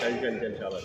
चल चल चल शाबाश।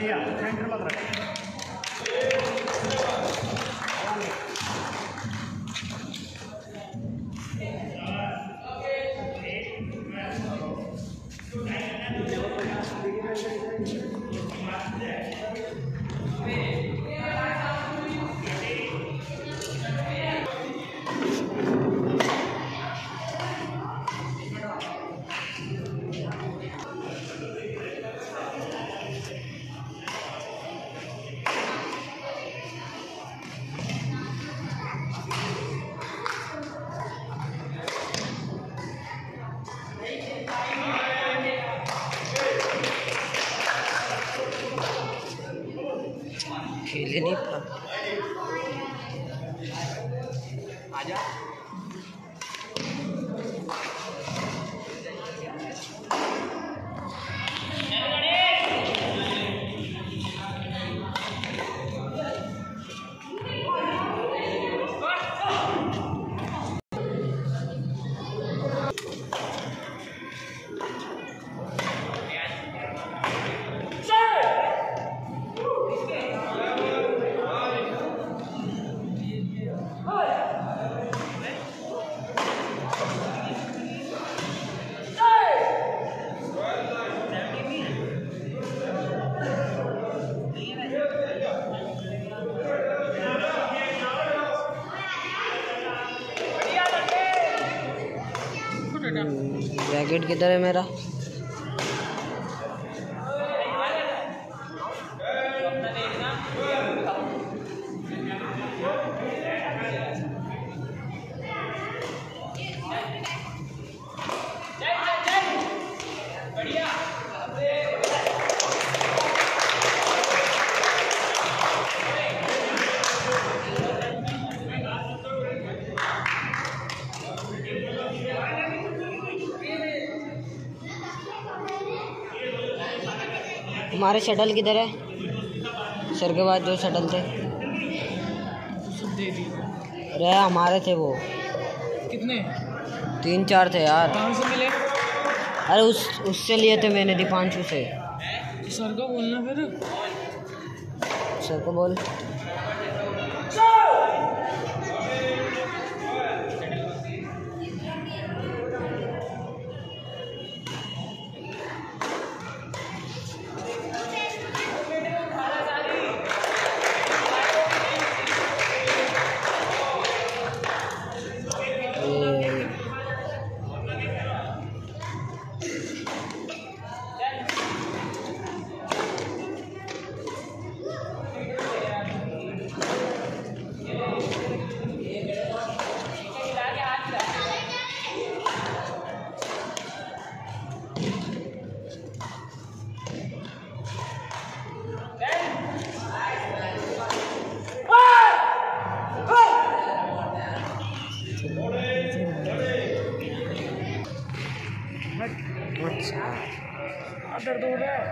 बढ़िया सेंटर लग रहा ही नहीं पा जैकेट किधर है मेरा। हमारे शटल किधर है? सर के बाद जो शटल थे। दे अरे हमारे थे वो। कितने? तीन चार थे यार। से मिले? अरे उस उससे लिए थे मैंने दीपांशु से। सर को बोलना फिर। सर को बोल अच्छा। दर्द हो रहा है